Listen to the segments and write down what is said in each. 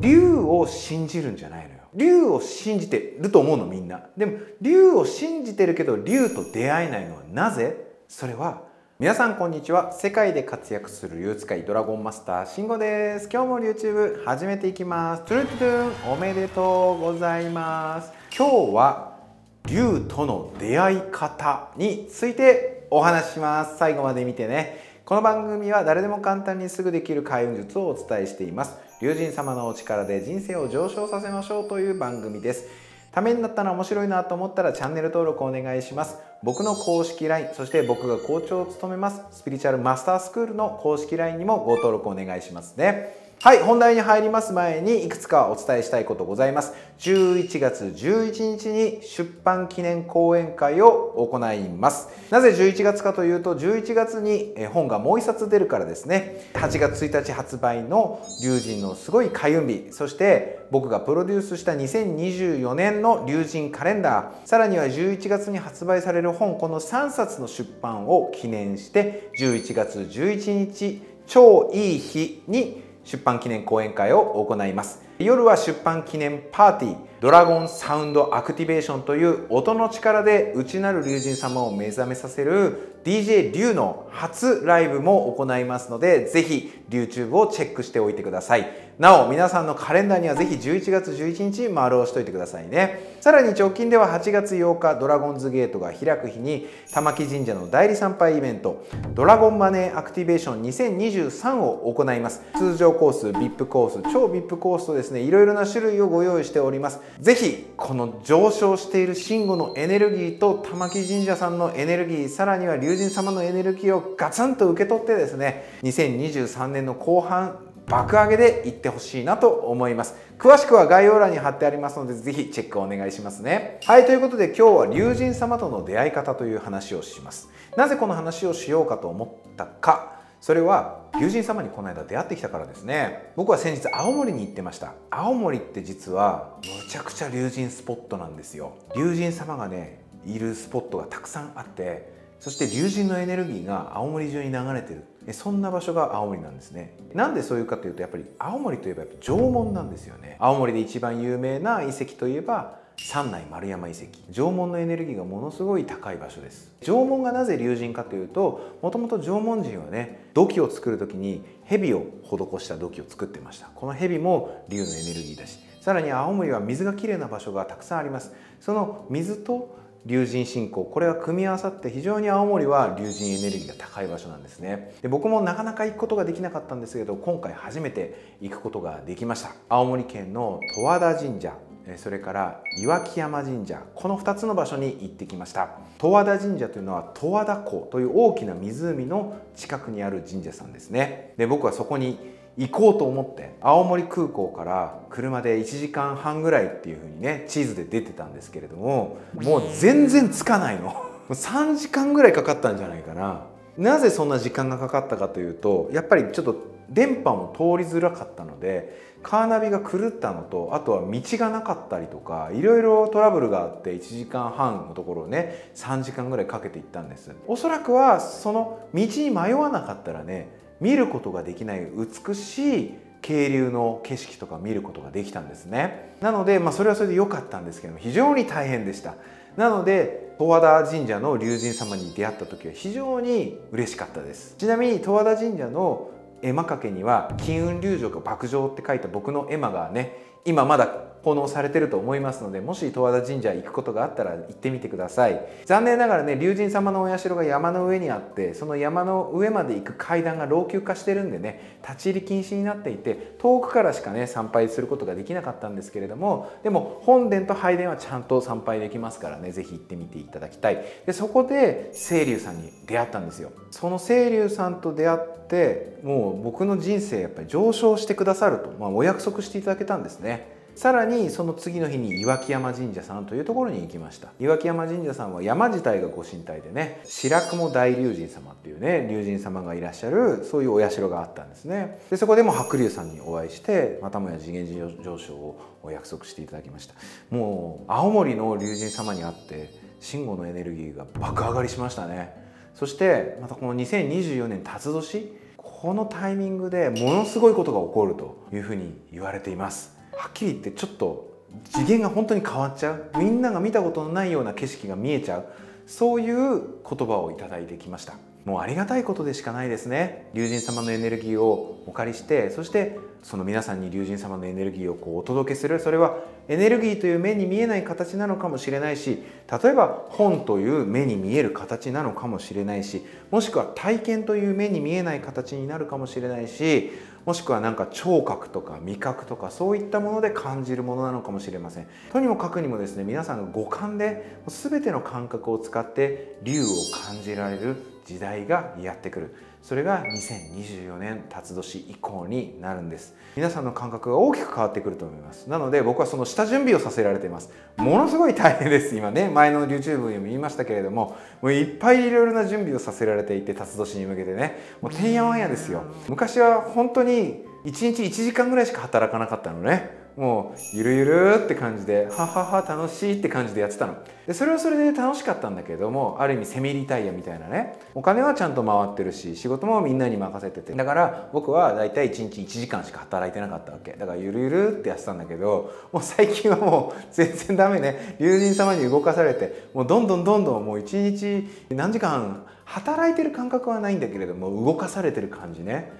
竜を信じるんじゃないのよ。竜を信じてると思うのみんな。でも竜を信じてるけど竜と出会えないのはなぜ？それは皆さんこんにちは。世界で活躍する竜使いドラゴンマスター慎吾です。今日も YouTube 始めていきます。トゥルトゥトゥンおめでとうございます。今日は竜との出会い方についてお話しします。最後まで見てね。この番組は誰でも簡単にすぐできる開運術をお伝えしています。龍神様のお力で人生を上昇させましょうという番組です。ためになったら面白いなと思ったらチャンネル登録お願いします。僕の公式 LINE そして僕が校長を務めますスピリチュアルマスタースクールの公式 LINE にもご登録お願いしますね。はい本題に入ります前にいくつかお伝えしたいことございます。11月11日に出版記念講演会を行います。なぜ11月かというと11月に本がもう一冊出るからですね。8月1日発売の龍神のすごい開運日そして僕がプロデュースした2024年の龍神カレンダー。さらには11月に発売される本この3冊の出版を記念して11月11日超いい日に出版記念講演会を行います。夜は出版記念パーティー。ドラゴンサウンドアクティベーションという音の力で内なる龍神様を目覚めさせる DJ 龍の初ライブも行いますのでぜひ YouTube をチェックしておいてください。なお皆さんのカレンダーにはぜひ11月11日丸をしといてくださいね。さらに直近では8月8日ドラゴンズゲートが開く日に玉木神社の代理参拝イベントドラゴンマネーアクティベーション2023を行います。通常コース VIP コース超 VIP コースとですねいろいろな種類をご用意しております。ぜひこの上昇している慎吾のエネルギーと玉木神社さんのエネルギーさらには龍神様のエネルギーをガツンと受け取ってですね2023年の後半爆上げでいってほしいなと思います。詳しくは概要欄に貼ってありますのでぜひチェックお願いしますね。はいということで今日は龍神様との出会い方という話をします。なぜこの話をしようかと思ったか。それは龍神様にこの間出会ってきたからですね。僕は先日青森に行ってました。青森って実はむちゃくちゃ龍神スポットなんですよ。龍神様がねいるスポットがたくさんあってそして龍神のエネルギーが青森中に流れてる。そんな場所が青森なんですね。なんでそういうかというとやっぱり青森といえば縄文なんですよね。青森で一番有名な遺跡といえば三内丸山遺跡。縄文のエネルギーがものすごい高い場所です。縄文がなぜ龍神かというともともと縄文人はね土器を作る時に蛇を施した土器を作ってました。この蛇も龍のエネルギーだし。さらに青森は水がきれいな場所がたくさんあります。その水と龍神信仰これが組み合わさって非常に青森は龍神エネルギーが高い場所なんですね。で僕もなかなか行くことができなかったんですけど今回初めて行くことができました。青森県の十和田神社。それから岩木山神社この2つの場所に行ってきました。十和田神社というのは十和田湖という大きな湖の近くにある神社さんですね。で僕はそこに行こうと思って青森空港から車で1時間半ぐらいっていう風にね地図で出てたんですけれどももう全然着かないの。3時間ぐらいかかったんじゃないかな。なぜそんな時間がかかったかというとやっぱりちょっと電波も通りづらかったのでカーナビが狂ったのとあとは道がなかったりとかいろいろトラブルがあって1時間半のところをね3時間ぐらいかけて行ったんです。おそらくはその道に迷わなかったらね見ることができない美しい渓流の景色とか見ることができたんですね。なので、まあ、それはそれで良かったんですけども非常に大変でした。なので十和田神社の龍神様に出会った時は非常に嬉しかったです。ちなみに十和田神社の絵馬掛けには金運龍城が爆上って書いた僕の絵馬がね今まだ奉納されてると思いますのでもし十和田神社行くことがあったら行ってみてください。残念ながらね龍神様のお社が山の上にあってその山の上まで行く階段が老朽化してるんでね立ち入り禁止になっていて遠くからしかね参拝することができなかったんですけれどもでも本殿と拝殿はちゃんと参拝できますからね是非行ってみていただきたい。でそこで清流さんに出会ったんですよ。その清流さんと出会ってもう僕の人生やっぱり上昇してくださると、まあ、お約束していただけたんですね。さらにその次の日に岩木山神社さんというところに行きました。岩木山神社さんは山自体がご神体でね白雲大龍神様っていうね龍神様がいらっしゃるそういうお社があったんですね。でそこでも白龍さんにお会いしてまたもや次元上昇をお約束していただきました。もう青森の龍神様に会って慎吾のエネルギーが爆上がりしましたね。そしてまたこの2024年辰年このタイミングでものすごいことが起こるというふうに言われています。はっきり言ってちょっと次元が本当に変わっちゃう。みんなが見たことのないような景色が見えちゃう。そういう言葉をいただいてきました。もうありがたいことでしかないですね。龍神様のエネルギーをお借りしてそしてその皆さんに龍神様のエネルギーをこうお届けする。それはエネルギーという目に見えない形なのかもしれないし例えば本という目に見える形なのかもしれないしもしくは体験という目に見えない形になるかもしれないしもしくはなんか聴覚とか味覚とかそういったもので感じるものなのかもしれません。とにもかくにもですね皆さんが五感で全ての感覚を使って竜を感じられる時代がやってくる。それが2024年辰年以降になるんです。皆さんの感覚が大きく変わってくると思います。なので僕はその下準備をさせられています。ものすごい大変です。今ね前の YouTube にも言いましたけれどももういっぱいいろいろな準備をさせられていて辰年に向けてね。もうてんやわんやですよ。昔は本当に1日1時間ぐらいしか働かなかったのね。もうゆるゆるって感じでははは楽しいって感じでやってたの。でそれはそれで楽しかったんだけどもある意味セミリタイヤみたいなね。お金はちゃんと回ってるし仕事もみんなに任せてて。だから僕はだいたい1日1時間しか働いてなかったわけ。だからゆるゆるってやってたんだけどもう最近はもう全然ダメね。龍神様に動かされてもうどんどんどんどんもう1日何時間働いてる感覚はないんだけれども動かされてる感じね。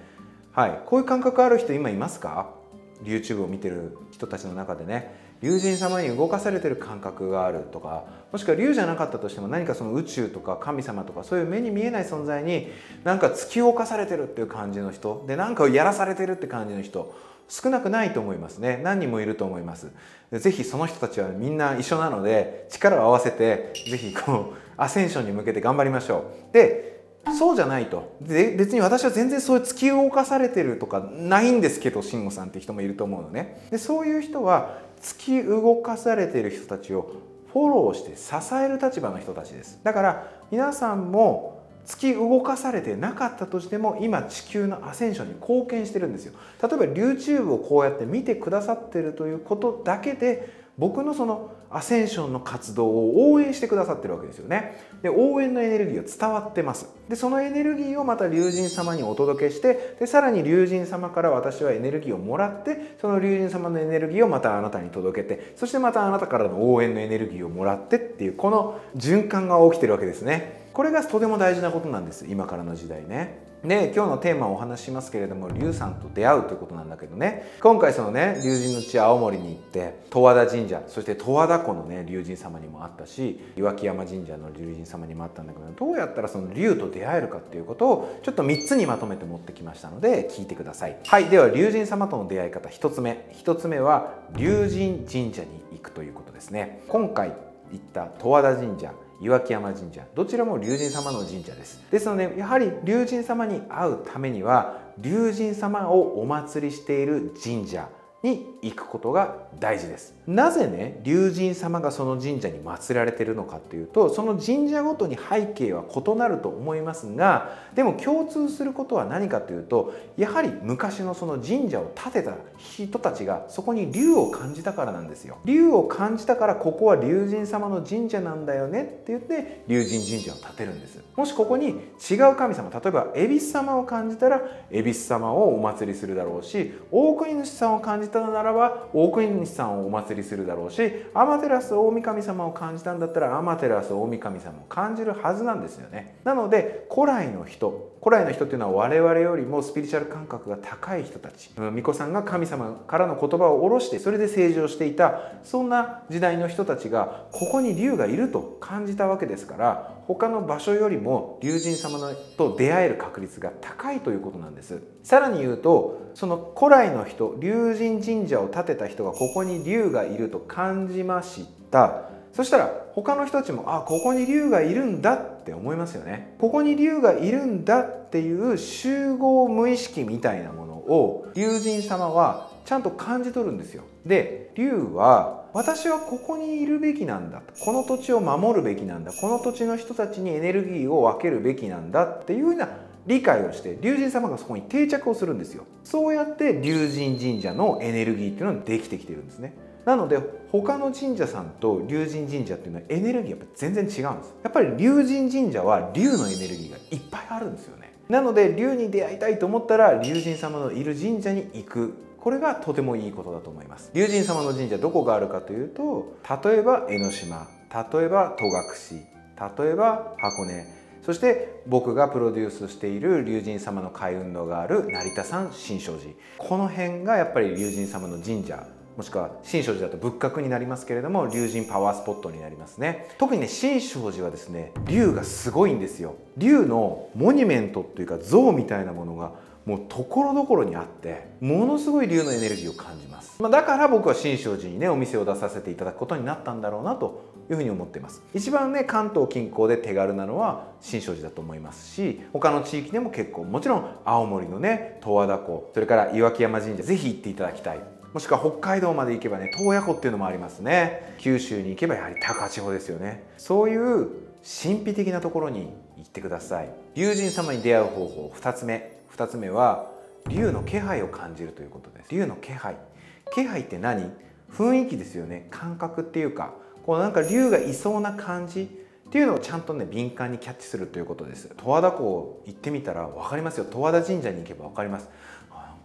はい。こういう感覚ある人今いますか？YouTube を見てる人たちの中でね龍神様に動かされてる感覚があるとかもしくは龍じゃなかったとしても何かその宇宙とか神様とかそういう目に見えない存在になんか突き動かされてるっていう感じの人で何かやらされてるって感じの人少なくないと思いますね。何人もいると思います。是非その人たちはみんな一緒なので力を合わせて是非こうアセンションに向けて頑張りましょう。でそうじゃないと。で別に私は全然そういう突き動かされてるとかないんですけど慎吾さんって人もいると思うのね。でそういう人は突き動かされてる人たちをフォローして支える立場の人たちです。だから皆さんも突き動かされてなかったとしても今地球のアセンションに貢献してるんですよ。例えば YouTube をこうやって見てくださってるということだけで僕のそのアセンションの活動を応援してくださってるわけですよね。で応援のエネルギーが伝わってます。でそのエネルギーをまた龍神様にお届けしてでさらに龍神様から私はエネルギーをもらってその龍神様のエネルギーをまたあなたに届けてそしてまたあなたからの応援のエネルギーをもらってっていうこの循環が起きてるわけですね。これがとても大事なことなんです今からの時代ね。で今日のテーマをお話ししますけれども龍さんと出会うということなんだけどね。今回そのね龍神の地青森に行って十和田神社そして十和田湖のね龍神様にもあったし岩木山神社の龍神様にもあったんだけどどうやったらその龍と出会えるかっていうことをちょっと3つにまとめて持ってきましたので聞いてください。はいでは龍神様との出会い方1つ目。1つ目は龍神神社に行くということですね。今回行った十和田神社岩木山神社。どちらも龍神様の神社です。ですのでやはり龍神様に会うためには龍神様をお祭りしている神社に行くことが大事です。なぜね龍神様がその神社に祀られているのかっていうとその神社ごとに背景は異なると思いますがでも共通することは何かというとやはり昔のその神社を建てた人たちがそこに龍を感じたからなんですよ。龍を感じたからここは龍神様の神社なんだよねって言って龍神神社を建てるんですもしここに違う神様例えば恵比寿様を感じたら恵比寿様をお祭りするだろうし大国主さんを感じたならば大国主さんをお祭りするだろうし天照大神様を感じたんだったら天照大神様を感じるはずなんですよね。なので古来の人古来の人っていうのは我々よりもスピリチュアル感覚が高い人たち。巫女さんが神様からの言葉を下ろしてそれで成長していた。そんな時代の人たちがここに竜がいると感じたわけですから他の場所よりも龍神様と出会える確率が高いということなんです。さらに言うとその古来の人龍神神社を建てた人がここに竜がいると感じました。そしたら他の人たちもあここに竜がいるんだって思いますよね。ここに竜がいるんだっていう集合無意識みたいなものを龍神様はちゃんと感じ取るんですよ。で竜は私はここにいるべきなんだこの土地を守るべきなんだ。この土地の人たちにエネルギーを分けるべきなんだっていうような理解をして龍神様がそこに定着をするんですよ。そうやって龍神神社のエネルギーっていうのはできてきてるんですね。なので他の神社さんと龍神神社っていうのはエネルギーやっぱ全然違うんです。やっぱり龍神神社は龍のエネルギーがいっぱいあるんですよね。なので龍に出会いたいと思ったら龍神様のいる神社に行く。これがとてもいいことだと思います。龍神様の神社どこがあるかというと例えば江ノ島例えば戸隠例えば箱根。そして僕がプロデュースしている龍神様の開運動がある成田山新勝寺。この辺がやっぱり龍神様の神社もしくは新勝寺だと仏閣になりますけれども龍神パワースポットになりますね。特にね新勝寺はですね龍がすごいんですよ。龍のモニュメントっていうか像みたいなものがもうところどころにあってものすごい龍のエネルギーを感じます、まあ、だから僕は新勝寺にねお店を出させていただくことになったんだろうなというふうに思っています。一番ね関東近郊で手軽なのは新勝寺だと思いますし他の地域でも結構もちろん青森のね十和田湖それから岩木山神社ぜひ行っていただきたい。もしくは北海道まで行けばね洞爺湖っていうのもありますね。九州に行けばやはり高千穂ですよね。そういう神秘的なところに行ってください。龍神様に出会う方法2つ目。2つ目は龍の気配を感じるということです。龍の気配。気配って何？雰囲気ですよね。感覚っていうかこうなんか龍がいそうな感じっていうのをちゃんとね敏感にキャッチするということです。十和田湖行ってみたら分かりますよ。十和田神社に行けば分かります。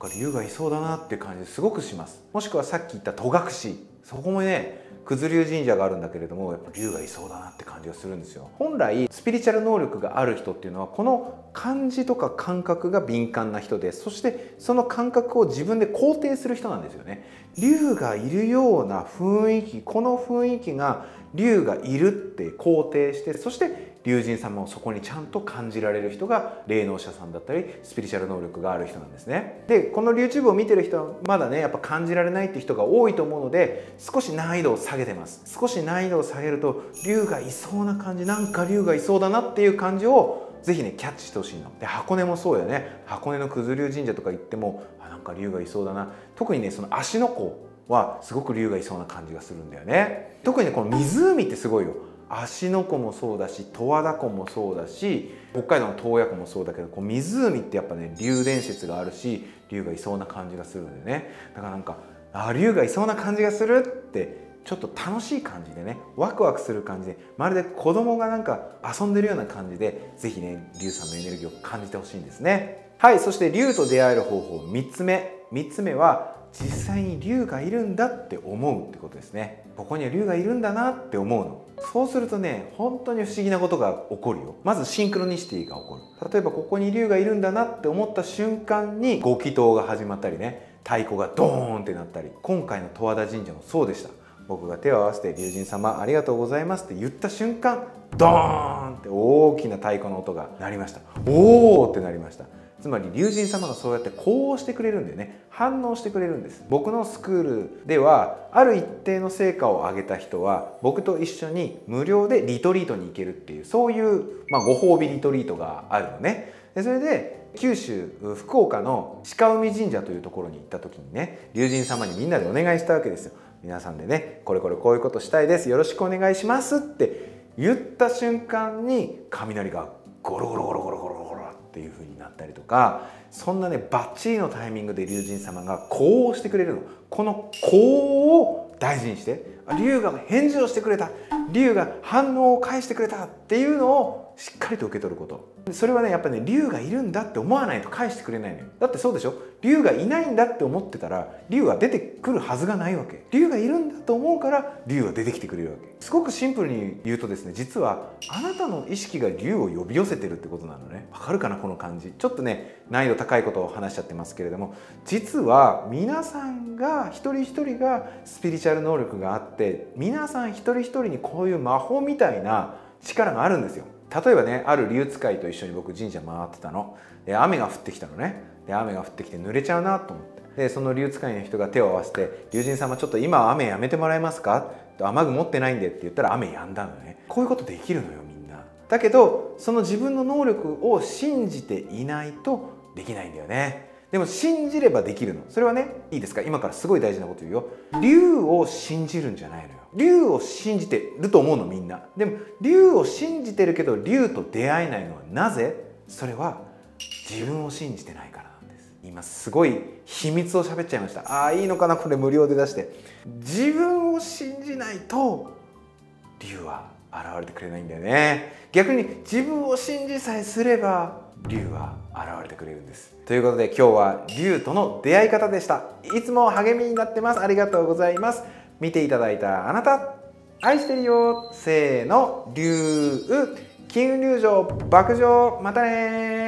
か竜がいそうだなって感じすごくします。もしくはさっき言った戸隠。そこもね九頭龍神社があるんだけれどもやっぱ竜がいそうだなって感じがするんですよ。本来スピリチュアル能力がある人っていうのはこの感じとか感覚が敏感な人でそしてその感覚を自分で肯定する人なんですよね。竜がいるような雰囲気この雰囲気が竜がいるって肯定してそして龍神様をそこにちゃんと感じられる人が霊能者さんだったりスピリチュアル能力がある人なんですね。でこの YouTube を見てる人はまだねやっぱ感じられないって人が多いと思うので少し難易度を下げてます。少し難易度を下げると龍がいそうな感じなんか龍がいそうだなっていう感じをぜひねキャッチしてほしいの。で箱根もそうだよね。箱根の九頭龍神社とか行ってもあなんか龍がいそうだな。特にねその芦ノ湖はすごく龍がいそうな感じがするんだよね。特にねこの湖ってすごいよ。芦ノ湖もそうだし十和田湖もそうだし北海道の洞爺湖もそうだけどこう湖ってやっぱね竜伝説があるし竜がいそうな感じがするんだよね。だからなんかあ竜がいそうな感じがするってちょっと楽しい感じでねワクワクする感じでまるで子供がなんか遊んでるような感じで是非ね竜さんのエネルギーを感じてほしいんですね。はいそして竜と出会える方法3つ目。3つ目は実際に竜がいるんだって思うってことですね。ここには竜がいるんだなって思うの。そうするとね本当に不思議なことが起こるよ。まずシンクロニシティが起こる。例えばここに竜がいるんだなって思った瞬間にご祈祷が始まったりね太鼓がドーンってなったり。今回の十和田神社もそうでした。僕が手を合わせて「龍神様ありがとうございます」って言った瞬間ドーンって大きな太鼓の音が鳴りました。おおってなりました。つまり龍神様がそうやってこうしてくれるんだよね。反応してくれるんです。僕のスクールではある一定の成果を上げた人は僕と一緒に無料でリトリートに行けるっていうそういう、まあ、ご褒美リトリートがあるのね。でそれで九州福岡の鹿海神社というところに行った時にね龍神様にみんなでお願いしたわけですよ。皆さんでねこれこれこういうことしたいです。よろしくお願いしますって言った瞬間に雷がゴロゴロゴロゴロゴロっていう風になったりとかそんなねバッチリのタイミングで龍神様がこうしてくれるの。このこうを大事にして龍が返事をしてくれた。龍が反応を返してくれたっていうのをしっかりと受け取ること。それはねやっぱね竜がいるんだって思わないと返してくれないのよ。だってそうでしょ？竜がいないんだって思ってたら竜は出てくるはずがないわけ。竜がいるんだと思うから竜は出てきてくれるわけ。すごくシンプルに言うとですね実はあなたの意識が竜を呼び寄せてるってことなのね。わかるかなこの感じ？ちょっとね難易度高いことを話しちゃってますけれども。実は皆さんが一人一人がスピリチュアル能力があって皆さん一人一人にこういう魔法みたいな力があるんですよ。例えばねある竜使いと一緒に僕神社回ってたの。で雨が降ってきたのね。で雨が降ってきて濡れちゃうなと思って。でその竜使いの人が手を合わせて「竜神様ちょっと今雨やめてもらえますか?」雨具持ってないんでって言ったら雨やんだのね。こういうことできるのよみんな。だけどその自分の能力を信じていないとできないんだよね。でも信じればできるの。それはねいいですか？今からすごい大事なこと言うよ。竜を信じるんじゃないのよ。竜を信じてると思うのみんな。でも竜を信じてるけど竜と出会えないのはなぜ？それは自分を信じてないからなんです。今すごい秘密を喋っちゃいました。ああいいのかな？これ無料で出して。自分を信じないと竜は現れてくれないんだよね。逆に自分を信じさえすれば竜は現れてくれるんです。ということで今日は竜との出会い方でした。いつも励みになってます。ありがとうございます。見ていただいたあなた愛してるよ。せーの。竜。金運入場爆上。またね